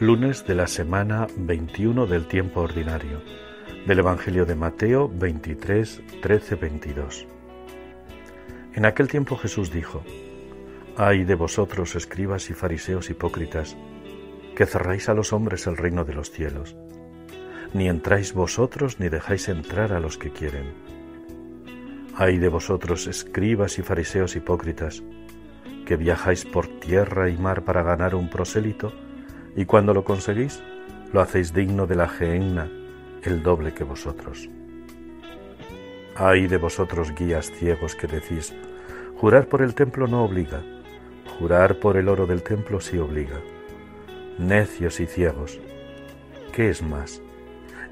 Lunes de la semana 21 del tiempo ordinario. Del Evangelio de Mateo 23, 13, 22. En aquel tiempo Jesús dijo, Ay de vosotros, escribas y fariseos hipócritas, que cerráis a los hombres el reino de los cielos. Ni entráis vosotros ni dejáis entrar a los que quieren. Ay de vosotros, escribas y fariseos hipócritas, que viajáis por tierra y mar para ganar un prosélito, y cuando lo conseguís, lo hacéis digno de la gehenna, el doble que vosotros. Ay de vosotros guías ciegos que decís, jurar por el templo no obliga, jurar por el oro del templo sí obliga. Necios y ciegos, ¿qué es más,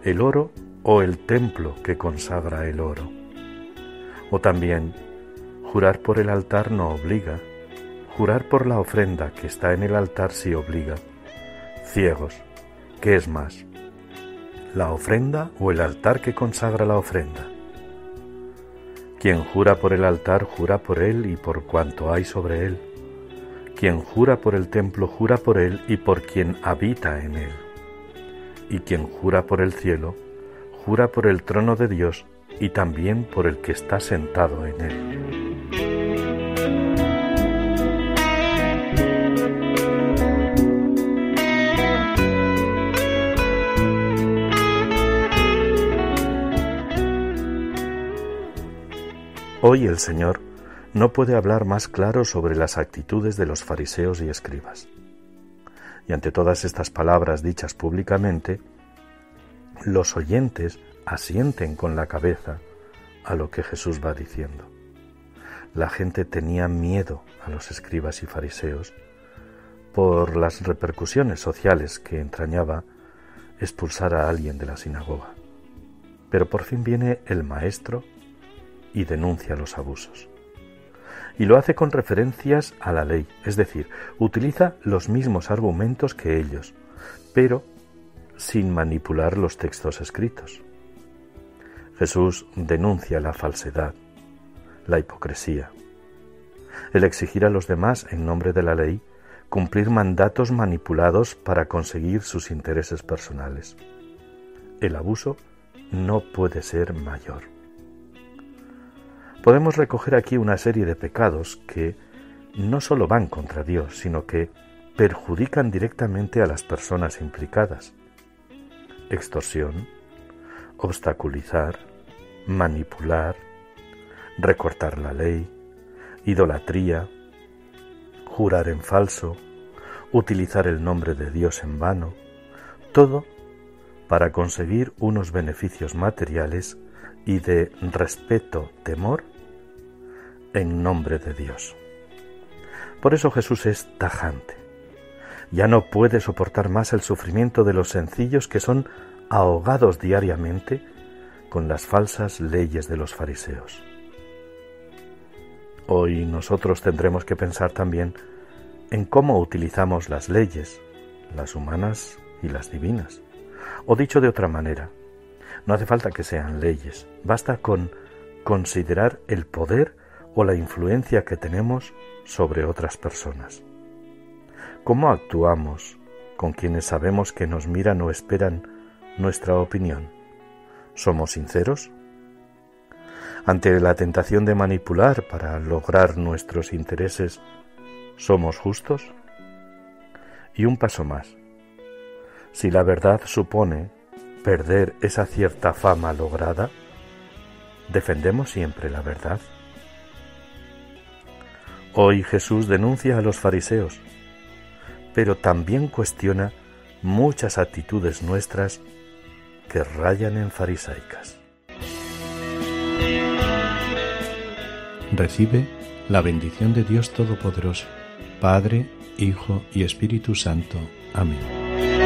el oro o el templo que consagra el oro? O también, jurar por el altar no obliga, jurar por la ofrenda que está en el altar sí obliga ciegos, ¿qué es más? ¿La ofrenda o el altar que consagra la ofrenda? Quien jura por el altar, jura por él y por cuanto hay sobre él. Quien jura por el templo, jura por él y por quien habita en él. Y quien jura por el cielo, jura por el trono de Dios y también por el que está sentado en él. Hoy el Señor no puede hablar más claro sobre las actitudes de los fariseos y escribas. Y ante todas estas palabras dichas públicamente, los oyentes asienten con la cabeza a lo que Jesús va diciendo. La gente tenía miedo a los escribas y fariseos por las repercusiones sociales que entrañaba expulsar a alguien de la sinagoga. Pero por fin viene el maestro y denuncia los abusos. Y lo hace con referencias a la ley, es decir, utiliza los mismos argumentos que ellos, pero sin manipular los textos escritos. Jesús denuncia la falsedad, la hipocresía, el exigir a los demás en nombre de la ley cumplir mandatos manipulados para conseguir sus intereses personales. El abuso no puede ser mayor podemos recoger aquí una serie de pecados que no solo van contra Dios, sino que perjudican directamente a las personas implicadas. Extorsión, obstaculizar, manipular, recortar la ley, idolatría, jurar en falso, utilizar el nombre de Dios en vano, todo para conseguir unos beneficios materiales y de respeto, temor en nombre de Dios. Por eso Jesús es tajante. Ya no puede soportar más el sufrimiento de los sencillos que son ahogados diariamente con las falsas leyes de los fariseos. Hoy nosotros tendremos que pensar también en cómo utilizamos las leyes, las humanas y las divinas. O dicho de otra manera, no hace falta que sean leyes, basta con considerar el poder o la influencia que tenemos sobre otras personas. ¿Cómo actuamos con quienes sabemos que nos miran o esperan nuestra opinión? ¿Somos sinceros? Ante la tentación de manipular para lograr nuestros intereses, ¿somos justos? Y un paso más. Si la verdad supone perder esa cierta fama lograda, ¿defendemos siempre la verdad? Hoy Jesús denuncia a los fariseos, pero también cuestiona muchas actitudes nuestras que rayan en farisaicas. Recibe la bendición de Dios Todopoderoso, Padre, Hijo y Espíritu Santo. Amén.